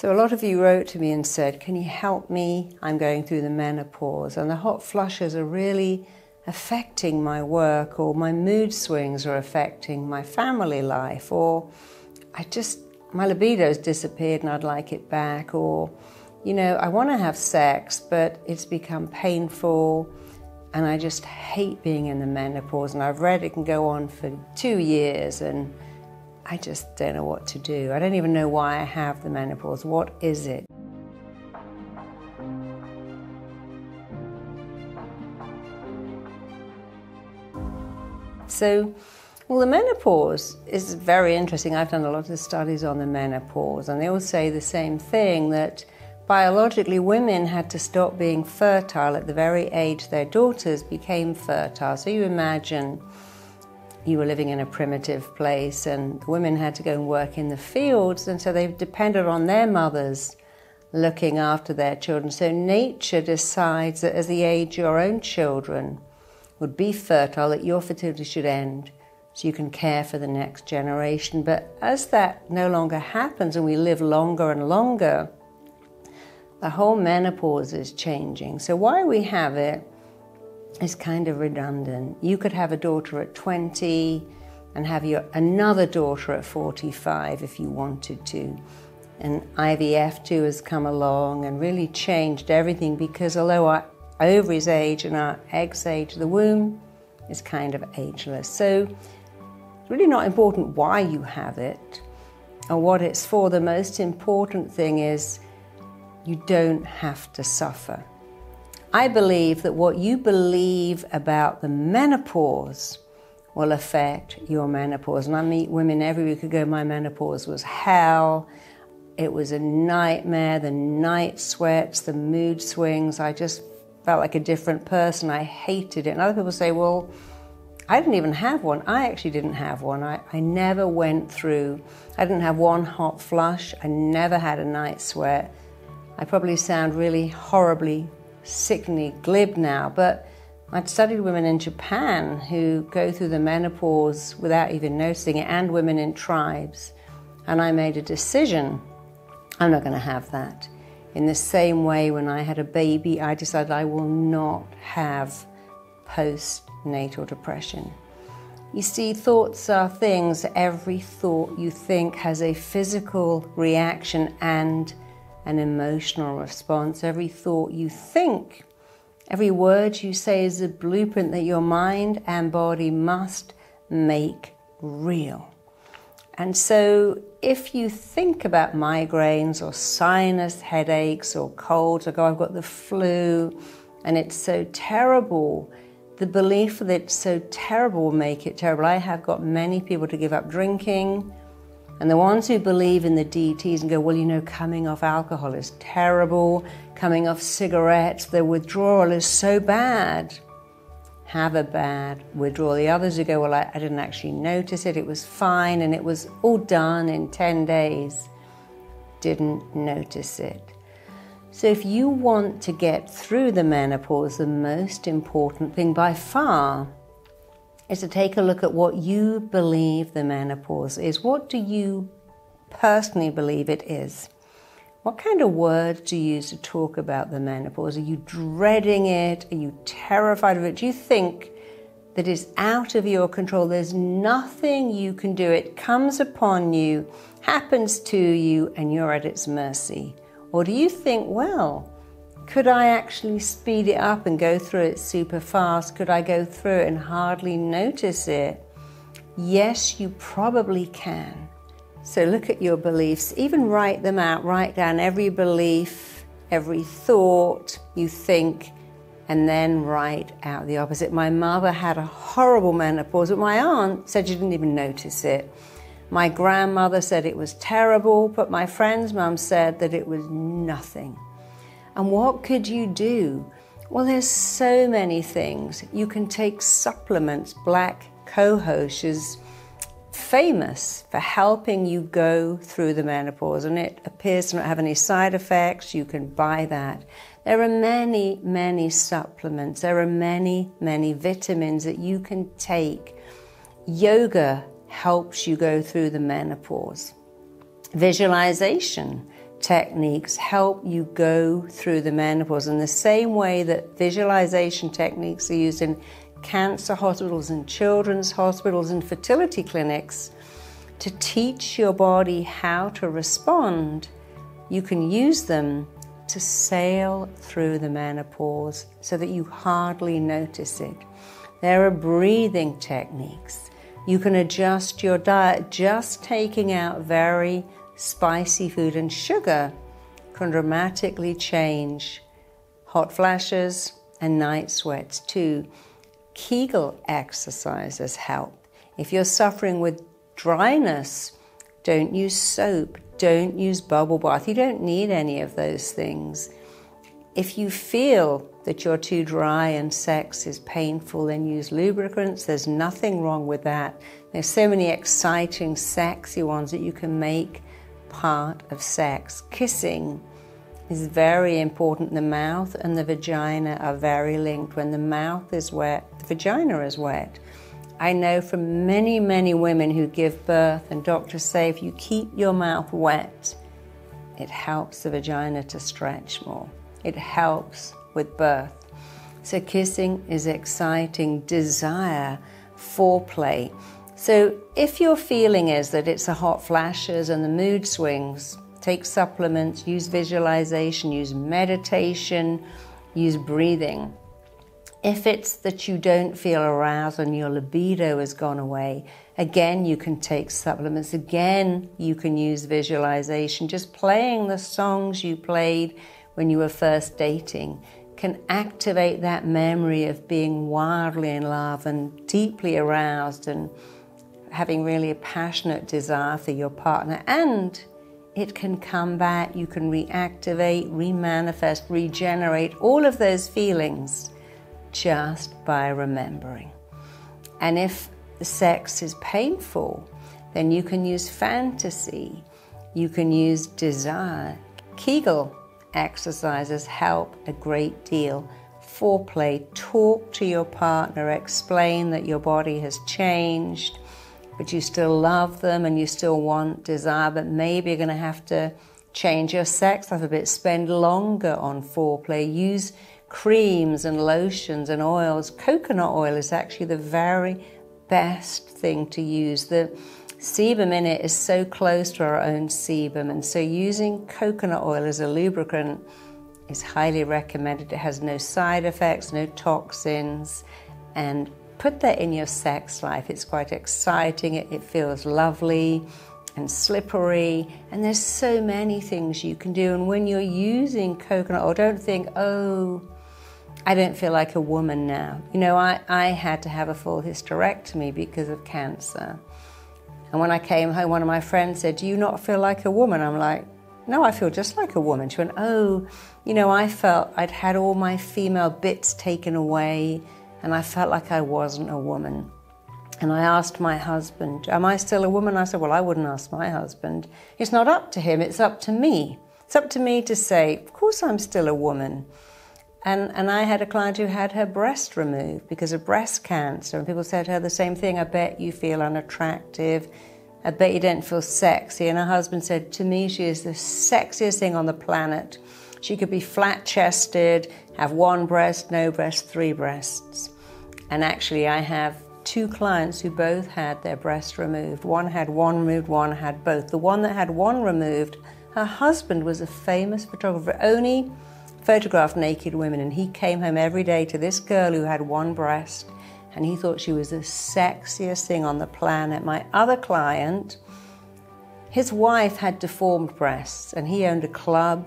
So, a lot of you wrote to me and said, Can you help me? I'm going through the menopause, and the hot flushes are really affecting my work, or my mood swings are affecting my family life, or I just, my libido's disappeared and I'd like it back, or, you know, I want to have sex, but it's become painful and I just hate being in the menopause. And I've read it can go on for two years, and I just don't know what to do. I don't even know why I have the menopause. What is it? So, well, the menopause is very interesting. I've done a lot of studies on the menopause, and they all say the same thing that biologically, women had to stop being fertile at the very age their daughters became fertile. So you imagine you were living in a primitive place and women had to go and work in the fields, and so they depended on their mothers looking after their children. So nature decides that as the age your own children would be fertile, that your fertility should end so you can care for the next generation. But as that no longer happens and we live longer and longer, the whole menopause is changing. So, why we have it is kind of redundant. You could have a daughter at 20 and have your another daughter at 45 if you wanted to. And IVF too has come along and really changed everything because although our ovaries age and our eggs age, the womb is kind of ageless. So it's really not important why you have it or what it's for. The most important thing is you don't have to suffer. I believe that what you believe about the menopause will affect your menopause. And I meet women every week who go, My menopause was hell. It was a nightmare. The night sweats, the mood swings. I just felt like a different person. I hated it. And other people say, Well, I didn't even have one. I actually didn't have one. I, I never went through, I didn't have one hot flush. I never had a night sweat. I probably sound really horribly, sickly, glib now, but I'd studied women in Japan who go through the menopause without even noticing it, and women in tribes. And I made a decision I'm not going to have that. In the same way, when I had a baby, I decided I will not have postnatal depression. You see, thoughts are things. Every thought you think has a physical reaction and an emotional response. Every thought you think, every word you say is a blueprint that your mind and body must make real. And so, if you think about migraines or sinus headaches or colds, or oh, go, I've got the flu and it's so terrible, the belief that it's so terrible will make it terrible. I have got many people to give up drinking, and the ones who believe in the DTs and go, well, you know, coming off alcohol is terrible, coming off cigarettes, the withdrawal is so bad, have a bad withdrawal. The others who go, well, I, I didn't actually notice it, it was fine, and it was all done in 10 days, didn't notice it. So, if you want to get through the menopause, the most important thing by far is to take a look at what you believe the menopause is. What do you personally believe it is? What kind of words do you use to talk about the menopause? Are you dreading it? Are you terrified of it? Do you think that it's out of your control? There's nothing you can do. It comes upon you, happens to you, and you're at its mercy. Or do you think, well, could I actually speed it up and go through it super fast? Could I go through it and hardly notice it? Yes, you probably can. So look at your beliefs, even write them out, write down every belief, every thought you think, and then write out the opposite. My mother had a horrible menopause, but my aunt said she didn't even notice it. My grandmother said it was terrible, but my friend's mum said that it was nothing. And what could you do? Well, there's so many things. You can take supplements. Black cohosh is famous for helping you go through the menopause, and it appears to not have any side effects. You can buy that. There are many, many supplements. There are many, many vitamins that you can take. Yoga helps you go through the menopause. Visualization techniques help you go through the menopause in the same way that visualization techniques are used in cancer hospitals and children's hospitals and fertility clinics to teach your body how to respond. You can use them to sail through the menopause so that you hardly notice it. There are breathing techniques. You can adjust your diet. Just taking out very spicy food and sugar can dramatically change hot flashes and night sweats too. Kegel exercises help. If you're suffering with dryness, don't use soap, don't use bubble bath. You don't need any of those things. If you feel that you're too dry and sex is painful, then use lubricants. There's nothing wrong with that. There's so many exciting, sexy ones that you can make part of sex. Kissing is very important. The mouth and the vagina are very linked. When the mouth is wet, the vagina is wet. I know from many, many women who give birth, and doctors say if you keep your mouth wet, it helps the vagina to stretch more. It helps with birth. So, kissing is exciting, desire, foreplay. So, if your feeling is that it's the hot flashes and the mood swings, take supplements, use visualization, use meditation, use breathing. If it's that you don't feel aroused and your libido has gone away, again, you can take supplements. Again, you can use visualization. Just playing the songs you played when you were first dating can activate that memory of being wildly in love and deeply aroused and having really a passionate desire for your partner. And it can come back, you can reactivate, remanifest, regenerate all of those feelings just by remembering. And if sex is painful, then you can use fantasy, you can use desire. Kegel exercises help a great deal. Foreplay, talk to your partner, explain that your body has changed, but you still love them and you still want desire, but maybe you're going to have to change your sex life a bit, spend longer on foreplay, use creams and lotions and oils. Coconut oil is actually the very best thing to use. The sebum in it is so close to our own sebum, and so using coconut oil as a lubricant is highly recommended. It has no side effects, no toxins, and put that in your sex life. It's quite exciting, it, it feels lovely and slippery, and there's so many things you can do. And when you're using coconut oil, don't think, oh, I don't feel like a woman now. You know, I, I had to have a full hysterectomy because of cancer. And when I came home, one of my friends said, Do you not feel like a woman? I'm like, No, I feel just like a woman. She went, Oh, you know, I felt I'd had all my female bits taken away and I felt like I wasn't a woman. And I asked my husband, Am I still a woman? I said, Well, I wouldn't ask my husband. It's not up to him, it's up to me. It's up to me to say, Of course I'm still a woman. And, and I had a client who had her breast removed because of breast cancer. And people said to her the same thing I bet you feel unattractive. I bet you don't feel sexy. And her husband said, To me, she is the sexiest thing on the planet. She could be flat chested, have one breast, no breast, three breasts. And actually, I have two clients who both had their breast removed. One had one removed, one had both. The one that had one removed, her husband was a famous photographer, only photographed naked women, and he came home every day to this girl who had one breast, and he thought she was the sexiest thing on the planet. My other client, his wife had deformed breasts, and he owned a club,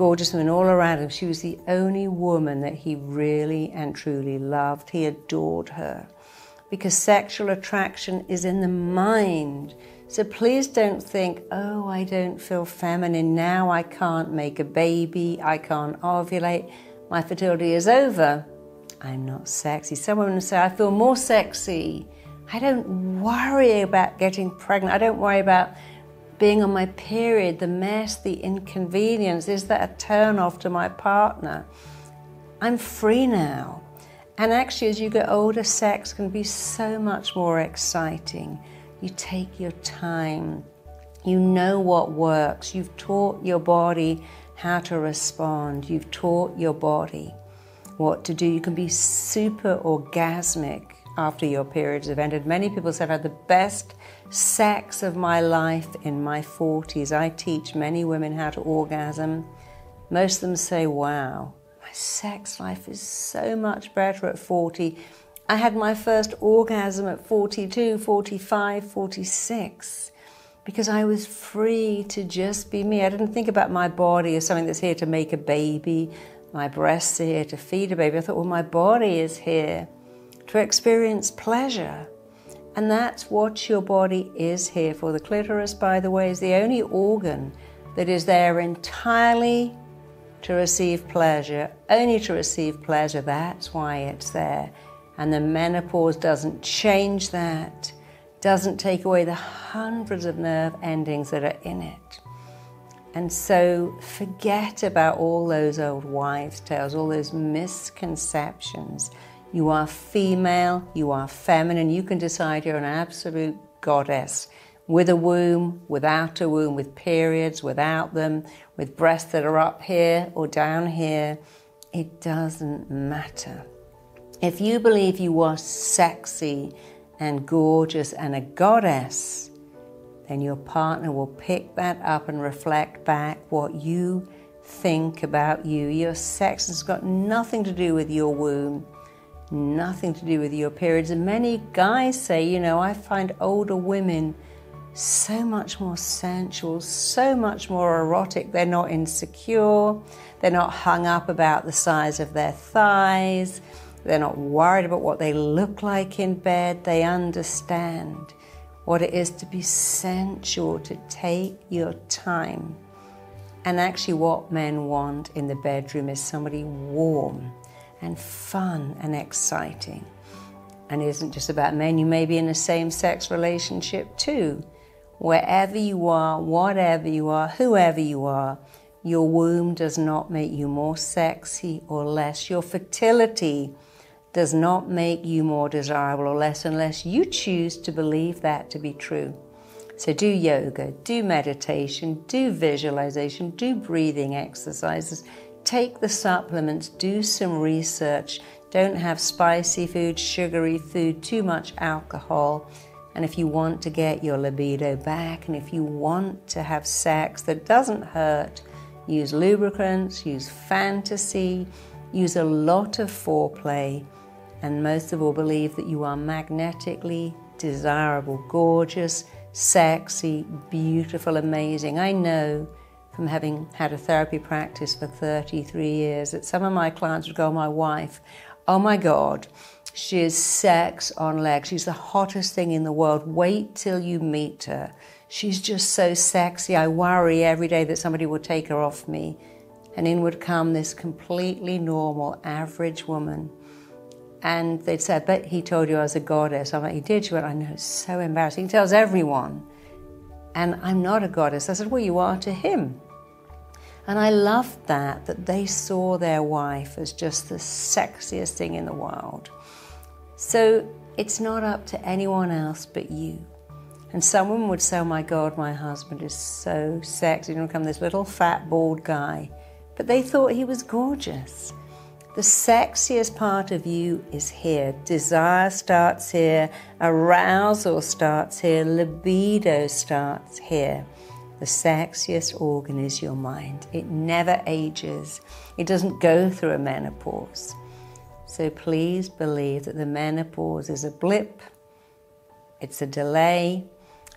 gorgeous women all around him. She was the only woman that he really and truly loved. He adored her because sexual attraction is in the mind. So please don't think, oh, I don't feel feminine now, I can't make a baby, I can't ovulate, my fertility is over. I'm not sexy. Some women say, I feel more sexy. I don't worry about getting pregnant. I don't worry about being on my period, the mess, the inconvenience. Is that a turn off to my partner? I'm free now. And actually, as you get older, sex can be so much more exciting. You take your time. You know what works. You've taught your body how to respond. You've taught your body what to do. You can be super orgasmic after your periods have ended. Many people say I've had the best sex of my life in my 40s. I teach many women how to orgasm. Most of them say, wow, my sex life is so much better at 40. I had my first orgasm at 42, 45, 46 because I was free to just be me. I didn't think about my body as something that's here to make a baby, my breasts are here to feed a baby. I thought, well, my body is here to experience pleasure. And that's what your body is here for. The clitoris, by the way, is the only organ that is there entirely to receive pleasure, only to receive pleasure. That's why it's there. And the menopause doesn't change that, doesn't take away the hundreds of nerve endings that are in it. And so forget about all those old wives' tales, all those misconceptions. You are female, you are feminine, you can decide you're an absolute goddess with a womb, without a womb, with periods, without them, with breasts that are up here or down here. It doesn't matter. If you believe you are sexy and gorgeous and a goddess, then your partner will pick that up and reflect back what you think about you. Your sex has got nothing to do with your womb, nothing to do with your periods. And many guys say, you know, I find older women so much more sensual, so much more erotic. They're not insecure, they're not hung up about the size of their thighs, they're not worried about what they look like in bed. They understand what it is to be sensual, to take your time. And actually, what men want in the bedroom is somebody warm and fun and exciting. And it isn't just about men, you may be in a same sex relationship too. Wherever you are, whatever you are, whoever you are, your womb does not make you more sexy or less. Your fertility does not make you more desirable or less unless you choose to believe that to be true. So do yoga, do meditation, do visualization, do breathing exercises, take the supplements, do some research. Don't have spicy food, sugary food, too much alcohol. And if you want to get your libido back, and if you want to have sex that doesn't hurt, use lubricants, use fantasy, use a lot of foreplay and most of all, believe that you are magnetically desirable, gorgeous, sexy, beautiful, amazing. I know from having had a therapy practice for 33 years that some of my clients would go, My wife, oh my God, she is sex on legs. She's the hottest thing in the world. Wait till you meet her. She's just so sexy. I worry every day that somebody will take her off me. And in would come this completely normal, average woman and they'd said, but he told you I was a goddess. I'm like, he did? She went, I know, it's so embarrassing. He tells everyone. And I'm not a goddess. I said, well, you are to him. And I loved that, that they saw their wife as just the sexiest thing in the world. So it's not up to anyone else but you. And someone would say, oh my God, my husband is so sexy. He'd become this little fat, bald guy. But they thought he was gorgeous. The sexiest part of you is here. Desire starts here, arousal starts here, libido starts here. The sexiest organ is your mind. It never ages, it doesn't go through a menopause. So please believe that the menopause is a blip, it's a delay.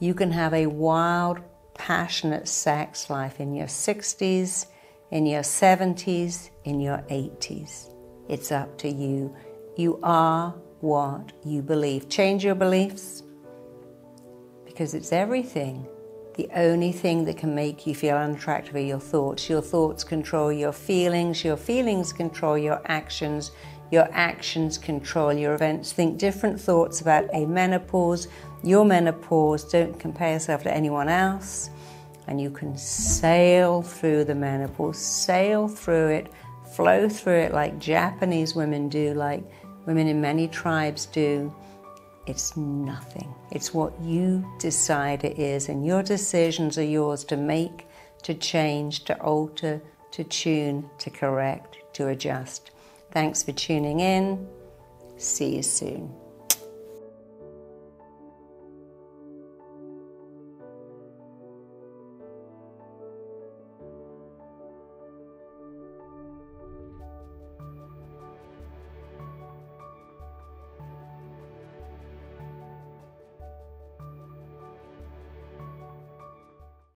You can have a wild, passionate sex life in your 60s in your 70s, in your 80s. It's up to you. You are what you believe. Change your beliefs because it's everything. The only thing that can make you feel unattractive are your thoughts. Your thoughts control your feelings, your feelings control your actions, your actions control your events. Think different thoughts about a menopause, your menopause. Don't compare yourself to anyone else and you can sail through the menopause, sail through it, flow through it like Japanese women do, like women in many tribes do. It's nothing. It's what you decide it is, and your decisions are yours to make, to change, to alter, to tune, to correct, to adjust. Thanks for tuning in. See you soon.